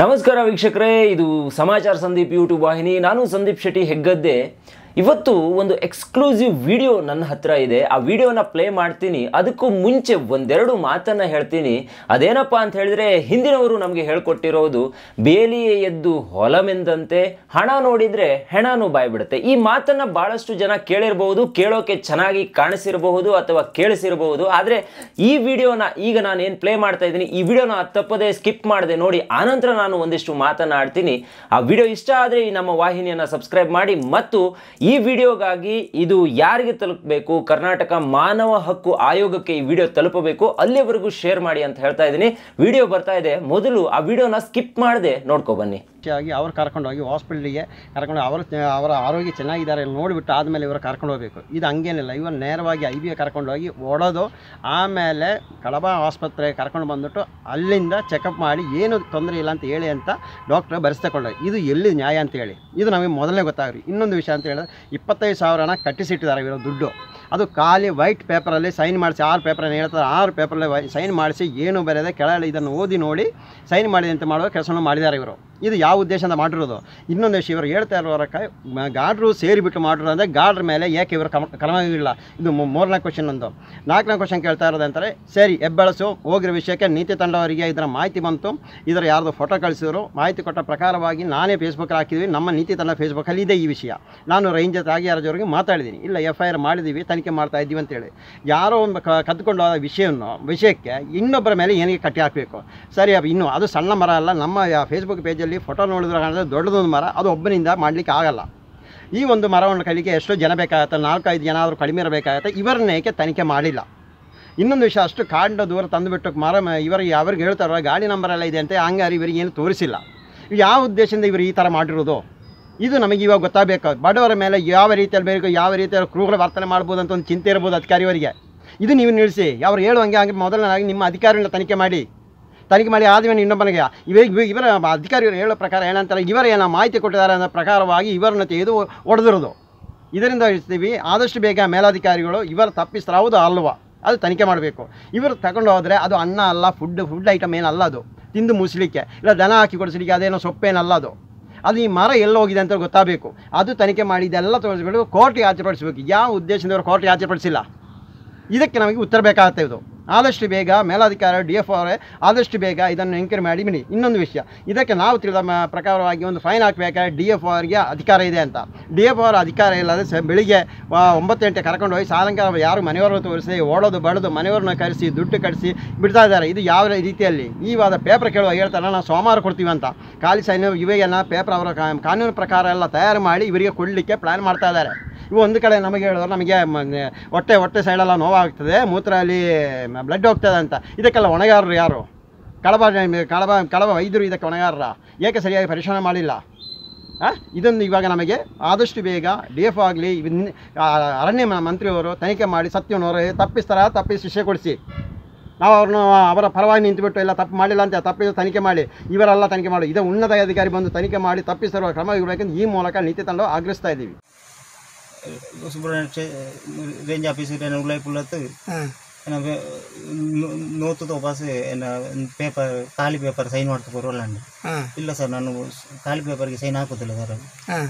ನಮಸ್ಕಾರ ವೀಕ್ಷಕರೇ ಇದು ಸಮಾಚಾರ ಸಂದೀಪ್ ಯೂಟ್ಯೂಬ್ ವಾಹಿನಿ. ನಾನು ಸಂದೀಪ್ ಶೆಟ್ಟಿ ಹೆಗ್ಗದ್ದೆ. ಇವತ್ತು ಒಂದು ಎಕ್ಸ್ಕ್ಲೂಸಿವ್ ವಿಡಿಯೋ ನನ್ನ ಹತ್ರ ಇದೆ. ಆ ವಿಡಿಯೋನ ಪ್ಲೇ ಮಾಡ್ತೀನಿ. ಅದಕ್ಕೂ ಮುಂಚೆ ಒಂದೆರಡು ಮಾತನ್ನು ಹೇಳ್ತೀನಿ. ಅದೇನಪ್ಪ ಅಂತ ಹೇಳಿದ್ರೆ, ಹಿಂದಿನವರು ನಮಗೆ ಹೇಳ್ಕೊಟ್ಟಿರೋದು, ಬೇಲಿಯೇ ಎದ್ದು ಹೊಲಮೆಂದಂತೆ ಹಣ ನೋಡಿದರೆ ಹೆಣನೂ ಬಾಯ್ಬಿಡುತ್ತೆ. ಈ ಮಾತನ್ನು ಭಾಳಷ್ಟು ಜನ ಕೇಳಿರಬಹುದು, ಕೇಳೋಕೆ ಚೆನ್ನಾಗಿ ಕಾಣಿಸಿರಬಹುದು ಅಥವಾ ಕೇಳಿಸಿರಬಹುದು. ಆದರೆ ಈ ವಿಡಿಯೋನ ಈಗ ನಾನು ಏನು ಪ್ಲೇ ಮಾಡ್ತಾ ಇದ್ದೀನಿ, ಈ ವಿಡಿಯೋನ ತಪ್ಪದೆ ಸ್ಕಿಪ್ ಮಾಡದೆ ನೋಡಿ, ಆನಂತರ ನಾನು ಒಂದಿಷ್ಟು ಮಾತನಾಡ್ತೀನಿ ಆ ವಿಡಿಯೋ ಇಷ್ಟ ಆದರೆ ಈ ನಮ್ಮ ವಾಹಿನಿಯನ್ನು ಸಬ್ಸ್ಕ್ರೈಬ್ ಮಾಡಿ. ಮತ್ತು ಈ ವಿಡಿಯೋಗಾಗಿ ಇದು ಯಾರಿಗೆ ತಲುಪಬೇಕು? ಕರ್ನಾಟಕ ಮಾನವ ಹಕ್ಕು ಆಯೋಗಕ್ಕೆ ಈ ವಿಡಿಯೋ ತಲುಪಬೇಕು? ಅಲ್ಲಿವರೆಗೂ ಶೇರ್ ಮಾಡಿ ಅಂತ ಹೇಳ್ತಾ ಇದ್ದೀನಿ. ವಿಡಿಯೋ ಬರ್ತಾ ಇದೆ. ಮೊದಲು ಆ ವಿಡಿಯೋನ ಸ್ಕಿಪ್ ಮಾಡದೆ ನೋಡ್ಕೊ ಬನ್ನಿ. ಆಗಿ ಅವ್ರು ಕರ್ಕೊಂಡೋಗಿ ಹಾಸ್ಪಿಟ್ಲಿಗೆ ಕರ್ಕೊಂಡು ಅವರು ಅವರ ಆರೋಗ್ಯ ಚೆನ್ನಾಗಿದ್ದಾರೆ ಅಂತ ನೋಡಿಬಿಟ್ಟು ಆದಮೇಲೆ ಇವರು ಕರ್ಕೊಂಡು ಹೋಗಬೇಕು. ಇದು ಹಂಗೇನಿಲ್ಲ. ಇವರು ನೇರವಾಗಿ ಐ ಬಿಗೆ ಕರ್ಕೊಂಡೋಗಿ ಓಡೋದು, ಆಮೇಲೆ ಕಡಬ ಆಸ್ಪತ್ರೆಗೆ ಕರ್ಕೊಂಡು ಬಂದುಬಿಟ್ಟು ಅಲ್ಲಿಂದ ಚೆಕಪ್ ಮಾಡಿ ಏನು ತೊಂದರೆ ಇಲ್ಲ ಅಂತ ಹೇಳಿ ಅಂತ ಡಾಕ್ಟ್ರ್ ಬರೆಸ್ತಕೊಂಡೋಗಿ ಇದು ಎಲ್ಲಿ ನ್ಯಾಯ ಅಂತ ಹೇಳಿ. ಇದು ನಮಗೆ ಮೊದಲನೇ ಗೊತ್ತಾಗ್ರಿ. ಇನ್ನೊಂದು ವಿಷಯ ಅಂತ ಹೇಳಿದ್ರೆ ಇಪ್ಪತ್ತೈದು ಸಾವಿರ ಹಣ ಕಟ್ಟಿಸಿಟ್ಟಿದ್ದಾರೆ ಇವರು ದುಡ್ಡು. ಅದು ಖಾಲಿ ವೈಟ್ ಪೇಪರಲ್ಲಿ ಸೈನ್ ಮಾಡಿಸಿ, ಆರು ಪೇಪರನ್ನು ಹೇಳ್ತಾರೆ, ಆರು ಪೇಪರಲ್ಲಿ ಸೈನ್ ಮಾಡಿಸಿ, ಏನು ಬರೆಯದೆ ಕೆಳಗಡೆ ಇದನ್ನು ಓದಿ ನೋಡಿ ಸೈನ್ ಮಾಡಿದಂತೆ ಮಾಡುವ ಕೆಲಸವನ್ನು ಮಾಡಿದ್ದಾರೆ ಇವರು. ಇದು ಯಾವ ಉದ್ದೇಶದಿಂದ ಮಾಡಿರೋದು? ಇನ್ನೊಂದು ವಿಷಯ, ಇವರು ಹೇಳ್ತಾ ಇರೋರ ಕೈ ಮ- ಗಾಡ್ರು ಸೇರಿಬಿಟ್ಟು ಮಾಡಿರೋ ಅಂದರೆ ಗಾಡ್ರ ಮೇಲೆ ಏಕೆ ಇವರು ಕ್ರಮ, ಕ್ರಮವಿಲ್ಲ? ಇದು ಮೂರನೇ ಕ್ವಶನ್ ಒಂದು ನಾಲ್ಕನೇ ಕ್ವಶನ್ ಕೇಳ್ತಾ ಇರೋದಂತಾರೆ ಸರಿ, ಹೆಬ್ಬೆಳಸು, ಹೋಗಿರೋ ವಿಷಯಕ್ಕೆ ನೀತಿ ತಂಡವರಿಗೆ ಇದರ ಮಾಹಿತಿ ಬಂತು. ಇದರ ಯಾರ್ದು ಫೋಟೋ ಕಳಿಸಿದ್ರು. ಮಾಹಿತಿ ಕೊಟ್ಟ ಪ್ರಕಾರವಾಗಿ ನಾನೇ ಫೇಸ್ಬುಕ್ ಹಾಕಿದ್ವಿ. ನಮ್ಮ ನೀತಿ ತಂಡ ಫೇಸ್ಬುಕ್ಕಲ್ಲಿ ಇದೆ ಈ ವಿಷಯ. ನಾನು ರೇಂಜ್ ತಾಗಿಯಾರಜವರಿಗೆ ಮಾತಾಡಿದ್ದೀನಿ. ಇಲ್ಲ ಎಫ್ ಐ ಆರ್ ಮಾಡಿದ್ದೀವಿ ತನಿಖೆ ಮಾಡ್ತಾ ಇದ್ದೀವಿ ಅಂತೇಳಿ ಯಾರೋ ಒಂದು ಕ ಕದ್ದುಕೊಂಡು ಹೋದ ವಿಷಯವನ್ನು, ವಿಷಯಕ್ಕೆ ಇನ್ನೊಬ್ಬರ ಮೇಲೆ ಏನಿಗೆ ಕಟ್ಟಿ ಹಾಕಬೇಕು? ಸರಿ ಇನ್ನು ಅದು ಸಣ್ಣ ಮರ ಅಲ್ಲ. ನಮ್ಮ ಫೇಸ್ಬುಕ್ ಪೇಜಲ್ಲಿ ಫೋಟೋ ನೋಡಿದ್ರೆ ಕಾಣಿದ್ರೆ ದೊಡ್ಡದೊಂದು ಮರ, ಅದು ಒಬ್ಬನಿಂದ ಮಾಡಲಿಕ್ಕೆ ಆಗಲ್ಲ. ಈ ಒಂದು ಮರವನ್ನು ಕಲಿಕೆ ಎಷ್ಟೋ ಜನ ಬೇಕಾಗತ್ತೆ, ನಾಲ್ಕೈದು ಜನ ಆದರೂ ಕಡಿಮೆ ಇರಬೇಕಾಗತ್ತೆ, ಇವರನ್ನ ಏಕೆ ತನಿಖೆ ಮಾಡಿಲ್ಲ? ಇನ್ನೊಂದು ವಿಷಯ ಅಷ್ಟು ಕಾಂಡ ದೂರ ತಂದುಬಿಟ್ಟು ಮರ ಇವರು ಅವ್ರಿಗೆ ಹೇಳ್ತಾರೋ, ಗಾಡಿ ನಂಬರ್ ಎಲ್ಲ ಇದೆ ಅಂತ, ಹಂಗಾರೆ ಇವರಿಗೆ ಏನು ತೋರಿಸಿಲ್ಲ. ಯಾವ ಉದ್ದೇಶದಿಂದ ಇವರು ಈ ಥರ ಮಾಡಿರೋದು? ಇದು ನಮಗೆ ಇವಾಗ ಗೊತ್ತಾಗಬೇಕು. ಬಡವರ ಮೇಲೆ ಯಾವ ರೀತಿಯಲ್ಲಿ ಬೇಕು, ಯಾವ ರೀತಿಯಲ್ಲಿ ಕ್ರೂಗಳ ವರ್ತನೆ ಮಾಡ್ಬೋದು ಅಂತ ಒಂದು ಚಿಂತೆ ಇರ್ಬೋದು ಅಧಿಕಾರಿಯವರಿಗೆ. ಇದು ನೀವು ನಿಲ್ಲಿಸಿ, ಅವ್ರು ಹೇಳುವಂಗೆ ಹಂಗೆ ಮೊದಲನೇ ನಿಮ್ಮ ಅಧಿಕಾರಿಗಳನ್ನ ತನಿಖೆ ಮಾಡಿ. ತನಿಖೆ ಮಾಡಿ ಆದಮೇಲೆ ಇನ್ನೊಬ್ಬನಿಗೆ ಇವಾಗ ಇವರ ಅಧಿಕಾರಿಗಳು ಹೇಳೋ ಪ್ರಕಾರ ಏನಂತಾರೆ ಇವರು ಏನೋ ಮಾಹಿತಿ ಕೊಟ್ಟಿದ್ದಾರೆ ಅನ್ನೋ ಪ್ರಕಾರವಾಗಿ ಇವರನ್ನು ತೆಗೆದು ಹೊಡೆದಿರೋದು ಇದರಿಂದ ಇರ್ತೀವಿ ಆದಷ್ಟು ಬೇಗ ಮೇಲಾಧಿಕಾರಿಗಳು ಇವರ ತಪ್ಪಿಸ್ತಾರೆ ಹೌದು ಅಲ್ವಾ? ಅದು ತನಿಖೆ ಮಾಡಬೇಕು. ಇವರು ತಗೊಂಡು ಹೋದರೆ ಅದು ಅನ್ನ ಅಲ್ಲ ಫುಡ್ ಫುಡ್ ಐಟಮ್ ಏನಲ್ಲ ಅದು. ತಿಂದು ಮುಸ್ಲಿಕ್ಕೆ. ಇಲ್ಲ ದನ ಹಾಕಿ ಕೊಡಿಸ್ಲಿಕ್ಕೆ ಅದೇನೋ ಸೊಪ್ಪೇನಲ್ಲ ಅದು. ಅದು ಈ ಮರ ಎಲ್ಲ ಹೋಗಿದೆ ಅಂತ ಗೊತ್ತಾಗಬೇಕು. ಅದು ತನಿಖೆ ಮಾಡಿ ಇದೆಲ್ಲ ತೋರಿಸ್ಬಿಟ್ಟು ಕೋರ್ಟಿಗೆ ಆಚೆಪಡಿಸ್ಬೇಕು ಯಾವ ಉದ್ದೇಶದಿಂದ ಅವರು ಕೋರ್ಟಿಗೆ ಆಚೆಪಡಿಸಿಲ್ಲ ಇದಕ್ಕೆ ನಮಗೆ ಉತ್ತರ ಬೇಕಾಗುತ್ತೆ ಇದು. ಆದಷ್ಟು ಬೇಗ ಮೇಲಾಧಿಕಾರಿ, ಡಿ ಎಫ್ ಅವರೇ ಆದಷ್ಟು ಬೇಗ ಇದನ್ನು ಎಂಕ್ವೈರಿ ಮಾಡಿ ಬಿಡಿ. ಇನ್ನೊಂದು ವಿಷಯ, ಇದಕ್ಕೆ ನಾವು ತಿಳಿದ ಪ್ರಕಾರವಾಗಿ ಒಂದು ಫೈನ್ ಹಾಕಬೇಕಾದ್ರೆ ಡಿ ಎಫ್ ಅವರಿಗೆ ಅಧಿಕಾರ ಇದೆ ಅಂತ. ಡಿ ಎಫ್ ಅವರ ಅಧಿಕಾರ ಇಲ್ಲದೆ ಸ, ಬೆಳಿಗ್ಗೆ ಒಂಬತ್ತು ಗಂಟೆ ಕರ್ಕೊಂಡು ಹೋಗಿ ಸಾಯಂಕಾಲ ಯಾರು ಮನೆಯವ್ರನ್ನ ತೋರಿಸಿ ಓಡೋದು, ಬಡದು, ಮನೆಯವ್ರನ್ನ ಕರೆಸಿ, ದುಡ್ಡು ಕಳಿಸಿ ಬಿಡ್ತಾ ಇದ್ದಾರೆ. ಇದು ಯಾವ ರೀತಿಯಲ್ಲಿ? ಈ ವಾದ ಪೇಪರ್ ಕೇಳುವಾಗ ಹೇಳ್ತಾರೆ ನಾವು ಸೋಮವಾರ ಕೊಡ್ತೀವಿ ಅಂತ. ಖಾಲಿ ಸೈನ್ಯ ಇವಾಗೆಲ್ಲ ಪೇಪರ್ ಅವರ ಕಾನೂನು ಪ್ರಕಾರ ಎಲ್ಲ ತಯಾರು ಮಾಡಿ ಇವರಿಗೆ ಕೊಡಲಿಕ್ಕೆ ಪ್ಲ್ಯಾನ್ ಮಾಡ್ತಾ ಇದ್ದಾರೆ. ಇವು ಒಂದು ಕಡೆ ನಮಗೆ ಹೇಳಿದ್ರೆ, ನಮಗೆ ಹೊಟ್ಟೆ ಹೊಟ್ಟೆ ಸೈಡೆಲ್ಲ ನೋವಾಗ್ತದೆ ಮೂತ್ರ ಅಲ್ಲಿ ಬ್ಲಡ್ ಹೋಗ್ತದೆ ಅಂತ. ಇದಕ್ಕೆಲ್ಲ ಹೊಣೆಗಾರರು ಯಾರು? ಕಳಬ ಕಳಬ ಕಳಬ ವೈದ್ಯರು ಇದಕ್ಕೆ ಹೊಣೆಗಾರರ? ಏಕೆ ಸರಿಯಾಗಿ ಪರಿಶ್ರಮ ಮಾಡಿಲ್ಲ? ಇದನ್ನು ಇವಾಗ ನಮಗೆ ಆದಷ್ಟು ಬೇಗ ಡಿ ಎಫ್ ಆಗಲಿ ಅರಣ್ಯ ಮಂತ್ರಿಯವರು ತನಿಖೆ ಮಾಡಿ ಸತ್ಯವನವರು ತಪ್ಪಿಸ್ತಾರ? ತಪ್ಪಿಸಿ ಶಿಕ್ಷೆ ಕೊಡಿಸಿ. ನಾವು ಅವ್ರನ್ನ, ಅವರ ಪರವಾಗಿ ನಿಂತುಬಿಟ್ಟು ಎಲ್ಲ ತಪ್ಪು ಮಾಡಿಲ್ಲ ಅಂತ ತಪ್ಪಿ ತನಿಖೆ ಮಾಡಿ, ಇವರೆಲ್ಲ ತನಿಖೆ ಮಾಡಿ, ಇದೇ ಉನ್ನತ ಅಧಿಕಾರಿ ಬಂದು ತನಿಖೆ ಮಾಡಿ ತಪ್ಪಿಸಿರುವ ಕ್ರಮ ಇರಬೇಕೆಂದು ಈ ಮೂಲಕ ನೀತಿ ತಂಡ ಆಗ್ರಹಿಸ್ತಾ ಇದ್ದೀವಿ. ಸುಬ್ರಹ್ಮಣ್ಯ ರೇಂಜ್ ಆಫೀಸರ್ ಉಳ್ಳಾಯಿ ಪುಲ್ಲತ್ತು ನೋತು ತೋಪಾಸ್ ಏನ ಪೇಪರ್ ಖಾಲಿ ಪೇಪರ್ ಸೈನ್ ಮಾಡ್ತಾ ಬರೋಲ್ಲ ಇಲ್ಲ ಸರ್ ನಾನು ಖಾಲಿ ಪೇಪರ್ಗೆ ಸೈನ್ ಹಾಕೋದಿಲ್ಲ ಸರ್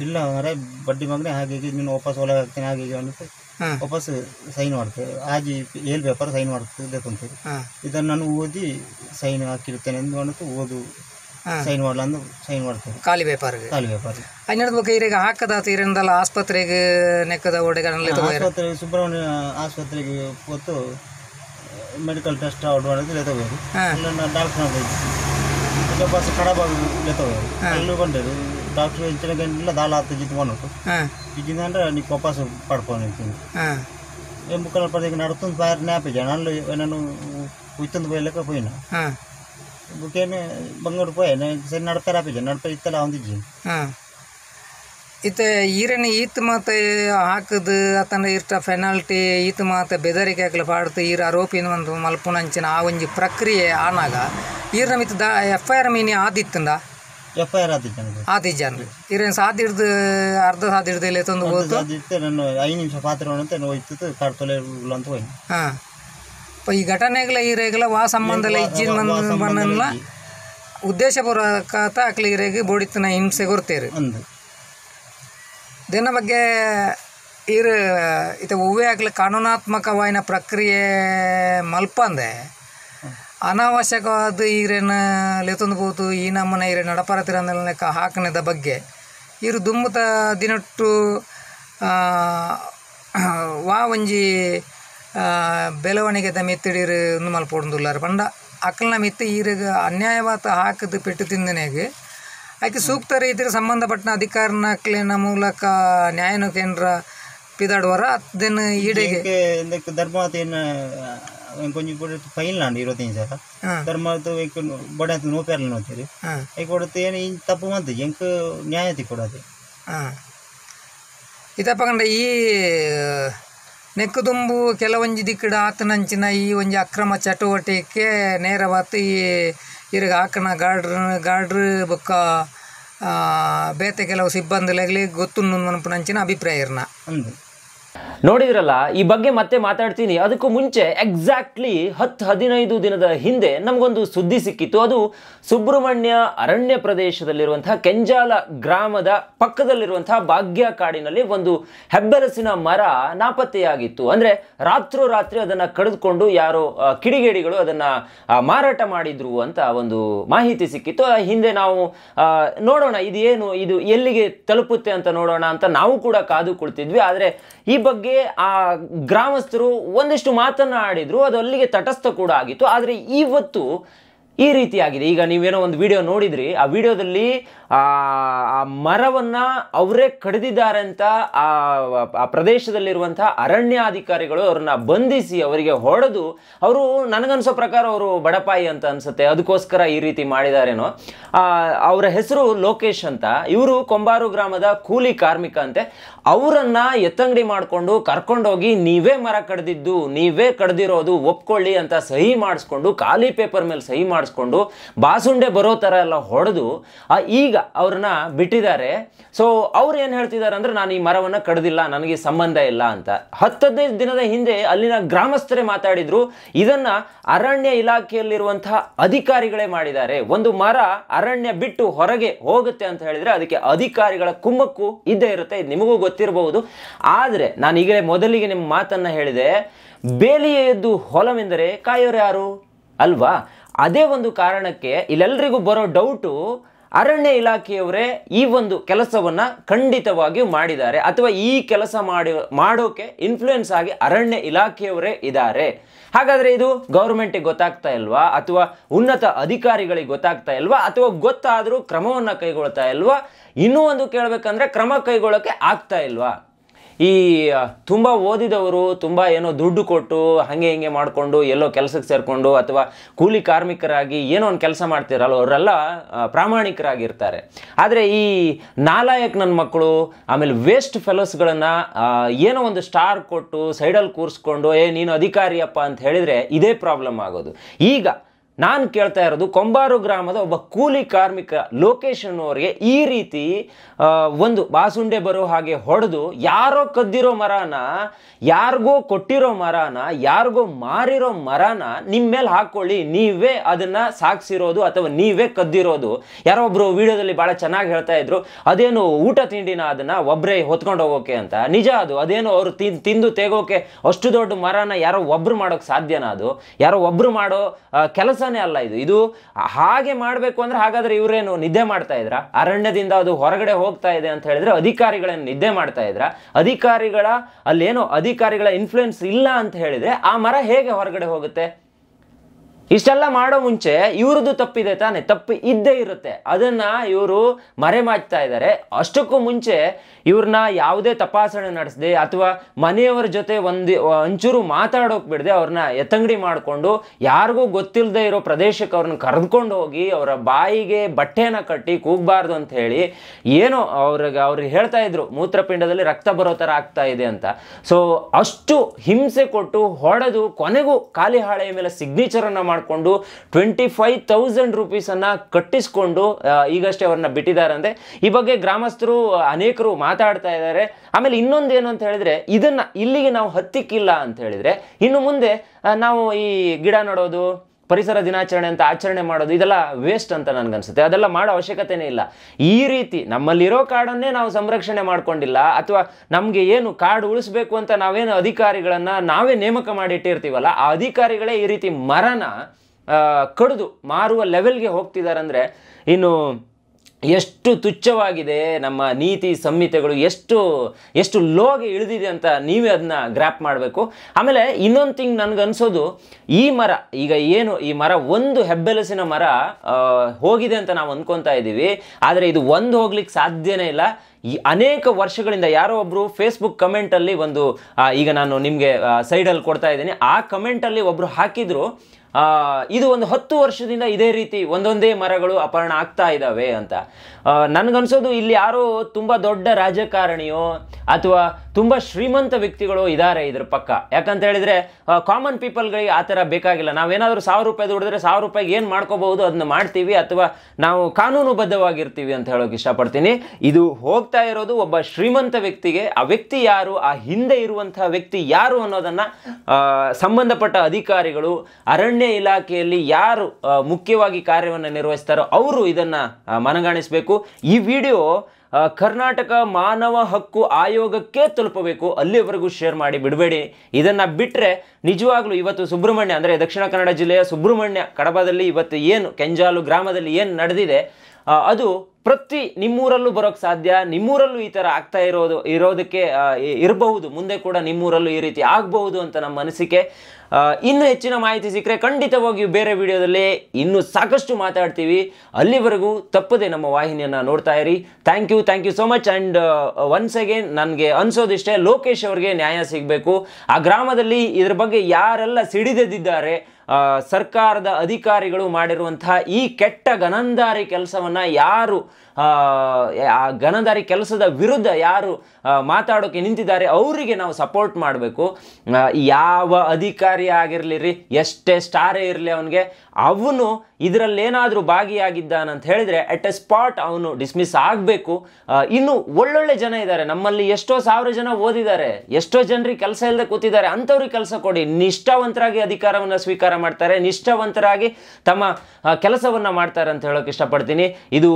ಇಲ್ಲ ಮರೆ ಬಡ್ಡಿ ಮಗನೇ ಹಾಗೆ ಈಗ ನೀನು ವಾಪಸ್ ಒಳಗೆ ಹಾಕ್ತೇನೆ ಹಾಗೆ ಹೀಗೆ ಅಂದ್ಬಿಟ್ಟು ವಾಪಸ್ ಸೈನ್ ಮಾಡ್ತೇವೆ ಆಜಿ ಏಲ್ ಪೇಪರ್ ಸೈನ್ ಮಾಡ್ತಿದ್ದೆ ಕುಂತೇವೆ ಇದನ್ನು ನಾನು ಓದಿ ಸೈನ್ ಹಾಕಿರ್ತೇನೆ ಎಂದು ಅಂದ್ಬಿಟ್ಟು ಓದು ಸೈನ್ ಮಾಡಲ್ಲ ಅಂದ್ರೆ ಸೈನ್ ಮಾಡ್ತಾರೆ ಖಾಲಿ ವ್ಯಾಪಾರಿಗೆ ಖಾಲಿ ವ್ಯಾಪಾರ ಹನ್ನೆರಡು ಬಗ್ಗೆ ಇವ್ರಿಗೆ ಹಾಕದ ಇದರಿಂದಲ್ಲ ಆಸ್ಪತ್ರೆಗೆ ನೆಕ್ಕದ ಒಡೆಗಳಲ್ಲಿ ಆಸ್ಪತ್ರೆ ಸುಬ್ರಹ್ಮಣ್ಯ ಆಸ್ಪತ್ರೆಗೆ ಹೊತ್ತು ಮೆಡಿಕಲ್ ಟೆಸ್ಟ್ ಔಟ್ ಮಾಡಿದ್ರೆ ಎತ್ತೋಗೋದು ಡಾಕ್ಟರ್ ಇಲ್ಲ ಬಸ್ ಕಡಬಾಗ ಎತ್ತೋಗೋದು ಅಲ್ಲೂ ಬಂದರು ಡಾಕ್ಟರ್ ಹೆಚ್ಚಿನ ಗಂಟೆಲ್ಲ ದಾಲ ಹತ್ತು ಜಿತ್ ಮಾಡ್ಬಿಟ್ಟು ಇಜ್ಜಿಂದ ಅಂದ್ರೆ ನೀವು ವಾಪಸ್ ಪಡ್ಕೊಂಡು ನಿಂತೀನಿ ಎಂಬು ಕಲ್ಪದಕ್ಕೆ ನಡ್ತು ಫೈರ್ ನ್ಯಾಪಿಗೆ ನಾನು ನಾನು ಉಯ್ತಂದು ಬೈಲಕ್ಕೆ ಹೋಯ್ನ బుకేని బంగోడు పోయాను సరే నడప రాపిజ నడప ఇత్తల ಅಂದಿಜ್ಜಿ ಹಾಂ. ಇತ್ತ ಈರನ ಈತ್ ಮಾತ ಹಾಕದು ಆತನ ಇರ್ತ ಫೆನಾಲ್ಟಿ ಈತ್ ಮಾತ ಬೆದರಿಕೆ ಹಾಕಲು ಪಾಡ್ತು ಈರ ಆರೋಪಿನ ಒಂದು ಮಲ್ಪುನಂಚಿನ ಆ ಒಂಜಿ ಪ್ರಕ್ರಿಯೆ ಆನಾಗ ಈರನ ಮಿತ್ ದ ಎಫ್ ಐ ಆರ್ ಮೀನಿ ಆದಿತ್ತಂದ? ಎಫ್ ಐ ಆರ್ ಆದಿ ಆದಿಜಾನ್ ಈರೇನು ಸಾದಿಡ್ದು ಅರ್ಧ ಸಾದಿಡ್ದಲ್ಲಿ ತಂದು ಹೋತು? ಐದು ನಿಮಿಷ ಪಾತ್ರ ಅಂತ ಹೋಯ್ತು ಕಾಡ್ತೊಲೆ ಅಂತ ಹಾ ಹಾಂ. ಈ ಘಟನೆಗಳ ಈರೆಗಳ ವಾ ಸಂಬಂಧಲ ಇಜ್ಜಿನ ಮನ್ನಲ್ಲ ಉದ್ದೇಶಪೂರ್ವಕ ಈರೆಗೆ ಬೋಡಿತನ ಹಿಂಸೆ ಕೊಡ್ತೇರು ಒಂದು ದಿನ ಬಗ್ಗೆ ಇರು ಇತ ಹೂವೇ ಆಗಲಿ ಕಾನೂನಾತ್ಮಕವಾಯಿನ ಪ್ರಕ್ರಿಯೆ ಮಲ್ಪಂದೆ ಅನಾವಶ್ಯಕವಾದ ಈರೇನ ಲೆತ್ತೊಂದು ಬೋದು ಈ ನಮ್ಮನೆ ಈರೇ ನಡಪರತಿರ ಲೆಕ್ಕ ಹಾಕನದ ಬಗ್ಗೆ ಇರು ದುಮ್ಮುತ ದಿನಟ್ಟು ವಾ ಒಂಜಿ ಬೆಳವಣಿಗೆದ ಮೆತ್ತಡೀರು ಒಂದು ಮಲ್ಪೊಡುಂದುಲ್ಲಾರ್ ಪಂಡ ಅಕಲ್ನ ಮಿತ್ತ ಈರಿಗ ಅನ್ಯಾಯವಾತ ಹಾಕದು ಪೆಟ್ಟು ತಿಂದನೆಗೆ ಆಕೆ ಸೂಕ್ತ ರೀತಿಯ ಸಂಬಂಧಪಟ್ಟ ಅಧಿಕಾರನ ಮೂಲಕ ನ್ಯಾಯನ ಕೇಂದ್ರ ಪಿದಾಡುವರ ಅದನ್ನ ಈಡೆಗೆ. ಧರ್ಮವತಿಯನ್ನು கொஞ்சம் ಹಾ. ಈ ಕೊಡೋದು ಹಾಂ ಇದಪ್ಪಕಂಡ ಈ ನೆಕ್ಕು ತುಂಬು ಕೆಲವೊಂಜಿ ದಿಕ್ಕಡ ಆತನಂಚಿನ ಈ ಒಂಜಿ ಅಕ್ರಮ ಚಟುವಟಿಕೆ ನೇರವಾತು ಈ ಇರಗ ಆಕನ ಗಾಡ್ರ್ ಗಾಡ್ರ್ ಬೊಕ್ಕ ಬೇತೆ ಕೆಲವು ಸಿಬ್ಬಂದಿಲಾಗಲಿ ಗೊತ್ತು ಮನಪುನಂಚಿನ ಅಭಿಪ್ರಾಯ ಇರ್ನ. ನೋಡಿದ್ರಲ್ಲ, ಈ ಬಗ್ಗೆ ಮತ್ತೆ ಮಾತಾಡ್ತೀನಿ. ಅದಕ್ಕೂ ಮುಂಚೆ ಎಕ್ಸಾಕ್ಟ್ಲಿ ಹತ್ತು ಹದಿನೈದು ದಿನದ ಹಿಂದೆ ನಮಗೊಂದು ಸುದ್ದಿ ಸಿಕ್ಕಿತ್ತು. ಅದು ಸುಬ್ರಹ್ಮಣ್ಯ ಅರಣ್ಯ ಪ್ರದೇಶದಲ್ಲಿರುವಂತಹ ಕೆಂಜಾಲ ಗ್ರಾಮದ ಪಕ್ಕದಲ್ಲಿರುವಂತಹ ಭಾಗ್ಯ ಕಾಡಿನಲ್ಲಿ ಒಂದು ಹೆಬ್ಬೆರಸಿನ ಮರ ನಾಪತ್ತೆಯಾಗಿತ್ತು. ಅಂದ್ರೆ ರಾತ್ರೋರಾತ್ರಿ ಅದನ್ನ ಕಡಿದುಕೊಂಡು ಯಾರೋ ಕಿಡಿಗೇಡಿಗಳು ಅದನ್ನ ಮಾರಾಟ ಮಾಡಿದ್ರು ಅಂತ ಒಂದು ಮಾಹಿತಿ ಸಿಕ್ಕಿತ್ತು. ಹಿಂದೆ ನಾವು ನೋಡೋಣ ಇದು ಏನು ಇದು ಎಲ್ಲಿಗೆ ತಲುಪುತ್ತೆ ಅಂತ ನೋಡೋಣ ಅಂತ ನಾವು ಕೂಡ ಕಾದು ಕುಳಿತಿದ್ವಿ. ಆದರೆ ಈ ಬಗ್ಗೆ ಆ ಗ್ರಾಮಸ್ಥರು ಒಂದಿಷ್ಟು ಮಾತನ್ನು ಆಡಿದ್ರು ಅದು ಅಲ್ಲಿಗೆ ತಟಸ್ಥ ಕೂಡ ಆಗಿತ್ತು. ಆದರೆ ಇವತ್ತು ಈ ರೀತಿಯಾಗಿದೆ. ಈಗ ನೀವೇನೋ ಒಂದು ವಿಡಿಯೋ ನೋಡಿದ್ರಿ, ಆ ವಿಡಿಯೋದಲ್ಲಿ ಆ ಮರವನ್ನ ಅವರೇ ಕಡಿದಿದ್ದಾರೆ ಅಂತ ಆ ಅರಣ್ಯ ಅರಣ್ಯಾಧಿಕಾರಿಗಳು ಅವ್ರನ್ನ ಬಂಧಿಸಿ ಅವರಿಗೆ ಹೊಡೆದು, ಅವರು ನನಗನ್ಸೋ ಪ್ರಕಾರ ಅವರು ಬಡಪಾಯಿ ಅಂತ ಅನ್ಸುತ್ತೆ. ಅದಕ್ಕೋಸ್ಕರ ಈ ರೀತಿ ಮಾಡಿದಾರೇನೋ. ಅವರ ಹೆಸರು ಲೋಕೇಶ್ ಅಂತ. ಇವರು ಕೊಂಬಾರು ಗ್ರಾಮದ ಕೂಲಿ ಕಾರ್ಮಿಕ ಅಂತೆ. ಅವರನ್ನ ಎತ್ತಂಗಡಿ ಮಾಡಿಕೊಂಡು ಕರ್ಕೊಂಡೋಗಿ, ನೀವೇ ಮರ ಕಡ್ದಿದ್ದು, ನೀವೇ ಕಡ್ದಿರೋದು ಒಪ್ಕೊಳ್ಳಿ ಅಂತ ಸಹಿ ಮಾಡಿಸ್ಕೊಂಡು, ಖಾಲಿ ಪೇಪರ್ ಮೇಲೆ ಸಹಿ ಮಾಡಿಸ್ಕೊಂಡು ಬಾಸುಂಡೆ ಬರೋ ಥರ ಎಲ್ಲ ಹೊಡೆದು ಈಗ ಅವ್ರನ್ನ ಬಿಟ್ಟಿದ್ದಾರೆ. ಸೊ ಅವ್ರು ಏನು ಹೇಳ್ತಿದ್ದಾರೆ ಅಂದರೆ, ನಾನು ಈ ಮರವನ್ನು ಕಡ್ದಿಲ್ಲ, ನನಗೆ ಸಂಬಂಧ ಇಲ್ಲ ಅಂತ. ಹತ್ತದೈದು ದಿನದ ಹಿಂದೆ ಅಲ್ಲಿನ ಗ್ರಾಮಸ್ಥರೇ ಮಾತಾಡಿದ್ರು, ಇದನ್ನ ಅರಣ್ಯ ಇಲಾಖೆಯಲ್ಲಿರುವಂತಹ ಅಧಿಕಾರಿಗಳೇ ಮಾಡಿದ್ದಾರೆ. ಒಂದು ಮರ ಅರಣ್ಯ ಬಿಟ್ಟು ಹೊರಗೆ ಹೋಗುತ್ತೆ ಅಂತ ಹೇಳಿದ್ರೆ, ಅದಕ್ಕೆ ಅಧಿಕಾರಿಗಳ ಕುಮ್ಮಕ್ಕು ಇದ್ದೇ ಇರುತ್ತೆ, ಇದು ನಿಮಗೂ ಗೊತ್ತಿರಬಹುದು ಆದರೆ, ನಾನು ಈಗಲೇ ಮೊದಲಿಗೆ ನಿಮ್ಮ ಮಾತನ್ನ ಹೇಳಿದೆ, ಬೇಲಿಯ ಎದ್ದು ಹೊಲವೆಂದರೆ ಕಾಯೋರು ಯಾರು? ಅಲ್ವಾ? ಅದೇ ಒಂದು ಕಾರಣಕ್ಕೆ ಇಲ್ಲೆಲ್ಲರಿಗೂ ಬರೋ ಡೌಟು ಅರಣ್ಯ ಇಲಾಖೆಯವರೇ ಈ ಒಂದು ಕೆಲಸವನ್ನ ಖಂಡಿತವಾಗಿಯೂ ಮಾಡಿದ್ದಾರೆ. ಅಥವಾ ಈ ಕೆಲಸ ಮಾಡಿ, ಮಾಡೋಕೆ ಇನ್ಫ್ಲೂಯೆನ್ಸ್ ಆಗಿ ಅರಣ್ಯ ಇಲಾಖೆಯವರೇ ಇದ್ದಾರೆ. ಹಾಗಾದರೆ ಇದು ಗೌರ್ಮೆಂಟಿಗೆ ಗೊತ್ತಾಗ್ತಾ ಇಲ್ವಾ? ಅಥವಾ ಉನ್ನತ ಅಧಿಕಾರಿಗಳಿಗೆ ಗೊತ್ತಾಗ್ತಾ ಇಲ್ವಾ? ಅಥವಾ ಗೊತ್ತಾದರೂ ಕ್ರಮವನ್ನು ಕೈಗೊಳ್ತಾ ಇಲ್ವಾ? ಇನ್ನೂ ಒಂದು ಕೇಳಬೇಕಂದ್ರೆ ಕ್ರಮ ಕೈಗೊಳ್ಳೋಕ್ಕೆ ಆಗ್ತಾ ಇಲ್ವಾ? ಈ ತುಂಬ ಓದಿದವರು ತುಂಬ ಏನೋ ದುಡ್ಡು ಕೊಟ್ಟು, ಹಂಗೆ ಹಿಂಗೆ ಮಾಡಿಕೊಂಡು, ಎಲ್ಲೋ ಕೆಲಸಕ್ಕೆ ಸೇರಿಕೊಂಡು, ಅಥವಾ ಕೂಲಿ ಕಾರ್ಮಿಕರಾಗಿ ಏನೋ ಒಂದು ಕೆಲಸ ಮಾಡ್ತಿರಲ್ಲ, ಅವರೆಲ್ಲ ಪ್ರಾಮಾಣಿಕರಾಗಿರ್ತಾರೆ. ಆದರೆ ಈ ನಾಲಾಯಕ್ ನನ್ನ ಮಕ್ಕಳು ಆಮೇಲೆ ವೇಸ್ಟ್ ಫೆಲೋಸ್ಗಳನ್ನು ಏನೋ ಒಂದು ಸ್ಟಾರ್ ಕೊಟ್ಟು ಸೈಡಲ್ಲಿ ಕೂರಿಸ್ಕೊಂಡು, ಏ, ನೀನು ಅಧಿಕಾರಿಯಪ್ಪ ಅಂತ ಹೇಳಿದರೆ ಇದೇ ಪ್ರಾಬ್ಲಮ್ ಆಗೋದು. ಈಗ ನಾನು ಕೇಳ್ತಾ ಇರೋದು ಕೊಂಬಾರು ಗ್ರಾಮದ ಒಬ್ಬ ಕೂಲಿ ಕಾರ್ಮಿಕ ಲೋಕೇಶ್ ಅನ್ನೋರಿಗೆ ಈ ರೀತಿ ಒಂದು ಬಾಸುಂಡೆ ಬರೋ ಹಾಗೆ ಹೊಡೆದು ಯಾರೋ ಕದ್ದಿರೋ ಮರನ ಯಾರಿಗೋ ಕೊಟ್ಟಿರೋ ಮರನ ಯಾರಿಗೋ ಮಾರಿರೋ ಮರನ ನಿಮ್ಮ ಮೇಲೆ ಹಾಕ್ಕೊಳ್ಳಿ ನೀವೇ ಅದನ್ನ ಸಾಕ್ಸಿರೋದು ಅಥವಾ ನೀವೇ ಕದ್ದಿರೋದು. ಯಾರೋ ಒಬ್ಬರು ವಿಡಿಯೋದಲ್ಲಿ ಭಾಳ ಚೆನ್ನಾಗಿ ಹೇಳ್ತಾ ಇದ್ರು ಅದೇನು ಊಟ ತಿಂಡಿನ ಅದನ್ನ ಒಬ್ಬರೇ ಹೊತ್ಕೊಂಡು ಹೋಗೋಕೆ ಅಂತ. ನಿಜ ಅದು ಅದೇನು ಅವರು ತಿಂದು ತೆಗೋಕೆ ಅಷ್ಟು ದೊಡ್ಡ ಮರನ ಯಾರೋ ಒಬ್ರು ಮಾಡೋಕ್ಕೆ ಸಾಧ್ಯನಾ ಅದು? ಯಾರೋ ಒಬ್ರು ಮಾಡೋ ಆ, ಕೆಲಸನೇ ಅಲ್ಲ ಇದು. ಇದು ಹಾಗೆ ಮಾಡಬೇಕು ಅಂದ್ರೆ ಹಾಗಾದ್ರೆ ಇವರೇನು ನಿದ್ದೆ ಮಾಡ್ತಾ ಇದ್ರ? ಅರಣ್ಯದಿಂದ ಅದು ಹೊರಗಡೆ ಹೋಗ್ತಾ ಇದೆ ಅಂತ ಹೇಳಿದ್ರೆ ಅಧಿಕಾರಿಗಳನ್ನು ನಿದ್ದೆ ಮಾಡ್ತಾ ಇದ್ರ? ಅಧಿಕಾರಿಗಳ, ಅಲ್ಲೇನೋ ಅಧಿಕಾರಿಗಳ ಇನ್ಫ್ಲುಯೆನ್ಸ್ ಇಲ್ಲ ಅಂತ ಹೇಳಿದ್ರೆ ಆ ಮರ ಹೇಗೆ ಹೊರಗಡೆ ಹೋಗುತ್ತೆ? ಇಷ್ಟೆಲ್ಲ ಮಾಡೋ ಮುಂಚೆ ಇವ್ರದ್ದು ತಪ್ಪಿದೆ ತಾನೆ. ತಪ್ಪು ಇದ್ದೇ ಇರುತ್ತೆ. ಅದನ್ನ ಇವರು ಮರೆಮಾಚ್ತಾ ಇದ್ದಾರೆ. ಅಷ್ಟಕ್ಕೂ ಮುಂಚೆ ಇವ್ರನ್ನ ಯಾವುದೇ ತಪಾಸಣೆ ನಡೆಸದೆ ಅಥವಾ ಮನೆಯವರ ಜೊತೆ ಒಂದು ಅಂಚೂರು ಮಾತಾಡೋಕೆ ಬಿಡದೆ ಅವ್ರನ್ನ ಎತ್ತಂಗಡಿ ಮಾಡಿಕೊಂಡು ಯಾರಿಗೂ ಗೊತ್ತಿಲ್ಲದೆ ಇರೋ ಪ್ರದೇಶಕ್ಕೆ ಅವ್ರನ್ನ ಕರೆದುಕೊಂಡು ಹೋಗಿ ಅವರ ಬಾಯಿಗೆ ಬಟ್ಟೆನ ಕಟ್ಟಿ ಕೂಗಬಾರ್ದು ಅಂತ ಹೇಳಿ ಏನೋ ಅವ್ರಿಗೆ ಅವ್ರಿಗೆ ಹೇಳ್ತಾ ಇದ್ರು, ಮೂತ್ರಪಿಂಡದಲ್ಲಿ ರಕ್ತ ಬರೋ ಥರ ಆಗ್ತಾ ಇದೆ ಅಂತ. ಸೊ ಅಷ್ಟು ಹಿಂಸೆ ಕೊಟ್ಟು ಹೊಡೆದು ಕೊನೆಗೂ ಖಾಲಿ ಹಾಳೆಯ ಮೇಲೆ ಸಿಗ್ನೇಚರ್ ಅನ್ನ ಮಾಡಿಕೊಂಡು ಟ್ವೆಂಟಿ ಫೈವ್ ತೌಸಂಡ್ ರುಪೀಸನ್ನು ಕಟ್ಟಿಸ್ಕೊಂಡು ಈಗಷ್ಟೇ ಅವ್ರನ್ನ ಬಿಟ್ಟಿದ್ದಾರೆ ಅಂದರೆ ಈ ಬಗ್ಗೆ ಗ್ರಾಮಸ್ಥರು ಅನೇಕರು ಮಾತಾಡ್ತಾ ಇದ್ದಾರೆ. ಆಮೇಲೆ ಇನ್ನೊಂದು ಏನು ಅಂತ ಹೇಳಿದ್ರೆ, ಇದನ್ನ ಇಲ್ಲಿಗೆ ನಾವು ಹತ್ತಿಕ್ಕಿಲ್ಲ ಅಂತ ಹೇಳಿದ್ರೆ, ಇನ್ನು ಮುಂದೆ ನಾವು ಈ ಗಿಡ ನೆಡೋದು ಪರಿಸರ ದಿನಾಚರಣೆ ಅಂತ ಆಚರಣೆ ಮಾಡೋದು ಇದೆಲ್ಲ ವೇಸ್ಟ್ ಅಂತ ನನಗನ್ಸುತ್ತೆ. ಅದೆಲ್ಲ ಮಾಡೋ ಅವಶ್ಯಕತೆನೇ ಇಲ್ಲ. ಈ ರೀತಿ ನಮ್ಮಲ್ಲಿರೋ ಕಾಡನ್ನೇ ನಾವು ಸಂರಕ್ಷಣೆ ಮಾಡ್ಕೊಂಡಿಲ್ಲ ಅಥವಾ ನಮಗೆ ಏನು ಕಾಡು ಉಳಿಸ್ಬೇಕು ಅಂತ ನಾವೇನು ಅಧಿಕಾರಿಗಳನ್ನು ನಾವೇ ನೇಮಕ ಮಾಡಿ ಇಟ್ಟಿರ್ತೀವಲ್ಲ, ಆ ಅಧಿಕಾರಿಗಳೇ ಈ ರೀತಿ ಮರನ ಕಡಿದು ಮಾರುವ ಲೆವೆಲ್ಗೆ ಹೋಗ್ತಿದ್ದಾರೆ ಅಂದರೆ ಇನ್ನು ಎಷ್ಟು ತುಚ್ಛವಾಗಿದೆ ನಮ್ಮ ನೀತಿ ಸಂಹಿತೆಗಳು, ಎಷ್ಟು ಎಷ್ಟು ಲೋಗೆ ಇಳಿದಿದೆ ಅಂತ ನೀವೇ ಅದನ್ನ ಗ್ರ್ಯಾಪ್ ಮಾಡಬೇಕು. ಆಮೇಲೆ ಇನ್ನೊಂದು ಥಿಂಗ್ ನನಗನ್ಸೋದು ಈ ಮರ, ಈಗ ಏನು, ಈ ಮರ ಒಂದು ಹೆಬ್ಬೆಲಸಿನ ಮರ ಹೋಗಿದೆ ಅಂತ ನಾವು ಅಂದ್ಕೊತಾ ಇದ್ದೀವಿ ಆದರೆ ಇದು ಒಂದು ಹೋಗ್ಲಿಕ್ಕೆ ಸಾಧ್ಯನೇ ಇಲ್ಲ. ಈ ಅನೇಕ ವರ್ಷಗಳಿಂದ ಯಾರೋ ಒಬ್ಬರು ಫೇಸ್ಬುಕ್ ಕಮೆಂಟಲ್ಲಿ ಒಂದು ಈಗ ನಾನು ನಿಮಗೆ ಸೈಡಲ್ಲಿ ಕೊಡ್ತಾ ಇದ್ದೀನಿ. ಆ ಕಮೆಂಟಲ್ಲಿ ಒಬ್ಬರು ಹಾಕಿದ್ರು ಇದು ಒಂದು ಹತ್ತು ವರ್ಷದಿಂದ ಇದೇ ರೀತಿ ಒಂದೊಂದೇ ಮರಗಳು ಅಪಹರಣ ಆಗ್ತಾ ಇದ್ದಾವೆ ಅಂತ. ನನಗನ್ಸೋದು ಇಲ್ಲಿ ಯಾರೋ ತುಂಬ ದೊಡ್ಡ ರಾಜಕಾರಣಿಯೋ ಅಥವಾ ತುಂಬ ಶ್ರೀಮಂತ ವ್ಯಕ್ತಿಗಳು ಇದ್ದಾರೆ ಇದ್ರ ಪಕ್ಕ. ಯಾಕಂತ ಹೇಳಿದ್ರೆ ಕಾಮನ್ ಪೀಪಲ್ಗಳಿಗೆ ಆ ಥರ ಬೇಕಾಗಿಲ್ಲ. ನಾವೇನಾದರೂ ಸಾವಿರ ರೂಪಾಯಿ ದುಡಿದ್ರೆ ಸಾವಿರ ರೂಪಾಯಿಗೆ ಏನು ಮಾಡ್ಕೋಬಹುದು ಅದನ್ನ ಮಾಡ್ತೀವಿ ಅಥವಾ ನಾವು ಕಾನೂನುಬದ್ಧವಾಗಿರ್ತೀವಿ ಅಂತ ಹೇಳೋಕೆ ಇಷ್ಟಪಡ್ತೀನಿ. ಇದು ಹೋಗ್ತಾ ಇರೋದು ಒಬ್ಬ ಶ್ರೀಮಂತ ವ್ಯಕ್ತಿಗೆ. ಆ ವ್ಯಕ್ತಿ ಯಾರು? ಆ ಹಿಂದೆ ಇರುವಂತಹ ವ್ಯಕ್ತಿ ಯಾರು ಅನ್ನೋದನ್ನ ಸಂಬಂಧಪಟ್ಟ ಅಧಿಕಾರಿಗಳು, ಅರಣ್ಯ ಇಲಾಖೆಯಲ್ಲಿ ಯಾರು ಮುಖ್ಯವಾಗಿ ಕಾರ್ಯವನ್ನು ನಿರ್ವಹಿಸ್ತಾರೋ ಅವರು ಇದನ್ನ ಮನಗಾಣಿಸಬೇಕು. ಈ ವಿಡಿಯೋ ಕರ್ನಾಟಕ ಮಾನವ ಹಕ್ಕು ಆಯೋಗಕ್ಕೆ ತಲುಪಬೇಕು. ಅಲ್ಲಿವರೆಗೂ ಶೇರ್ ಮಾಡಿ ಬಿಡಬೇಡಿ. ಇದನ್ನ ಬಿಟ್ಟರೆ ನಿಜವಾಗ್ಲೂ ಇವತ್ತು ಸುಬ್ರಹ್ಮಣ್ಯ, ಅಂದರೆ ದಕ್ಷಿಣ ಕನ್ನಡ ಜಿಲ್ಲೆಯ ಸುಬ್ರಹ್ಮಣ್ಯ ಕಡಬದಲ್ಲಿ ಇವತ್ತು ಏನು, ಕೆಂಜಾಲು ಗ್ರಾಮದಲ್ಲಿ ಏನು ನಡೆದಿದೆ ಅದು ಪ್ರತಿ ನಿಮ್ಮೂರಲ್ಲೂ ಬರೋಕ್ಕೆ ಸಾಧ್ಯ, ನಿಮ್ಮೂರಲ್ಲೂ ಈ ಥರ ಆಗ್ತಾ ಇರೋದು, ಇರೋದಕ್ಕೆ ಇರಬಹುದು, ಮುಂದೆ ಕೂಡ ನಿಮ್ಮೂರಲ್ಲೂ ಈ ರೀತಿ ಆಗಬಹುದು ಅಂತ ನಮ್ಮ ಅನಿಸಿಕೆ. ಇನ್ನೂ ಹೆಚ್ಚಿನ ಮಾಹಿತಿ ಸಿಕ್ಕರೆ ಖಂಡಿತವಾಗಿಯೂ ಬೇರೆ ವಿಡಿಯೋದಲ್ಲಿ ಇನ್ನೂ ಸಾಕಷ್ಟು ಮಾತಾಡ್ತೀವಿ. ಅಲ್ಲಿವರೆಗೂ ತಪ್ಪದೆ ನಮ್ಮ ವಾಹಿನಿಯನ್ನು ನೋಡ್ತಾ ಇರಿ. Thank you thank you so much and once again ನನಗೆ ಅನಿಸೋದಿಷ್ಟೇ, ಲೋಕೇಶ್ ಅವರಿಗೆ ನ್ಯಾಯ ಸಿಗಬೇಕು. ಆ ಗ್ರಾಮದಲ್ಲಿ ಇದ್ರ ಬಗ್ಗೆ ಯಾರೆಲ್ಲ ಸಿಡಿದೆದ್ದಿದ್ದಾರೆ ಸರ್ಕಾರದ ಅಧಿಕಾರಿಗಳು ಮಾಡಿರುವಂತಹ ಈ ಕೆಟ್ಟ ಗನಂದಾರಿ ಕೆಲಸವನ್ನು ಯಾರು ಆ, ಗನಂದಾರಿ ಕೆಲಸದ ವಿರುದ್ಧ ಯಾರು ಮಾತಾಡೋಕೆ ನಿಂತಿದ್ದಾರೆ ಅವರಿಗೆ ನಾವು ಸಪೋರ್ಟ್ ಮಾಡಬೇಕು. ಯಾವ ಅಧಿಕಾರಿ ಆಗಿರಲಿ ರೀ ಎಷ್ಟೇ ಸ್ಟಾರೇ ಇರಲಿ ಅವನಿಗೆ ಅವನು ಇದರಲ್ಲೇನಾದರೂ ಭಾಗಿಯಾಗಿದ್ದಾನಂತ ಹೇಳಿದ್ರೆ ಅಟ್ ಎ ಸ್ಪಾಟ್ ಅವನು ಡಿಸ್ಮಿಸ್ ಆಗಬೇಕು. ಇನ್ನು ಒಳ್ಳೊಳ್ಳೆ ಜನ ಇದ್ದಾರೆ ನಮ್ಮಲ್ಲಿ ಎಷ್ಟೋ ಸಾವಿರ ಜನ ಓದಿದ್ದಾರೆ ಎಷ್ಟೋ ಜನರಿಗೆ ಕೆಲಸ ಇಲ್ಲದೆ ಕೂತಿದ್ದಾರೆ ಅಂಥವ್ರಿಗೆ ಕೆಲಸ ಕೊಡಿ. ನಿಷ್ಠಾವಂತರಾಗಿ ಅಧಿಕಾರವನ್ನು ಸ್ವೀಕಾರ ಮಾಡ್ತಾರೆ ನಿಷ್ಠಾವಂತರಾಗಿ ತಮ್ಮ ಕೆಲಸವನ್ನು ಮಾಡ್ತಾರೆ ಅಂತ ಹೇಳೋಕೆ ಇಷ್ಟಪಡ್ತೀನಿ. ಇದು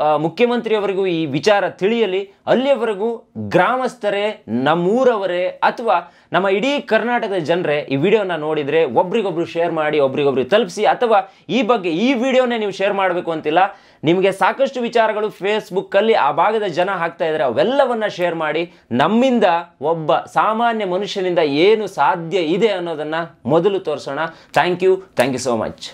ಆ, ಮುಖ್ಯಮಂತ್ರಿಯವರಿಗೂ ಈ ವಿಚಾರ ತಿಳಿಯಲಿ ಅಲ್ಲಿಯವರೆಗೂ ಗ್ರಾಮಸ್ಥರೇ ನಮ್ಮೂರವರೇ ಅಥವಾ ನಮ್ಮ ಇಡೀ ಕರ್ನಾಟಕದ ಜನರೇ ಈ ವಿಡಿಯೋನ ನೋಡಿದರೆ ಒಬ್ರಿಗೊಬ್ರು ಶೇರ್ ಮಾಡಿ ಒಬ್ರಿಗೊಬ್ರು ತಲುಪಿಸಿ ಅಥವಾ ಈ ಬಗ್ಗೆ ಈ ವಿಡಿಯೋನೇ ನೀವು ಶೇರ್ ಮಾಡಬೇಕು ಅಂತಿಲ್ಲ ನಿಮಗೆ ಸಾಕಷ್ಟು ವಿಚಾರಗಳು ಫೇಸ್ಬುಕ್ಕಲ್ಲಿ ಆ ಭಾಗದ ಜನ ಹಾಕ್ತಾ ಇದ್ದಾರೆ ಅವೆಲ್ಲವನ್ನ ಶೇರ್ ಮಾಡಿ ನಮ್ಮಿಂದ ಒಬ್ಬ ಸಾಮಾನ್ಯ ಮನುಷ್ಯನಿಂದ ಏನು ಸಾಧ್ಯ ಇದೆ ಅನ್ನೋದನ್ನ ಮೊದಲು ತೋರಿಸೋಣ. Thank you thank you so much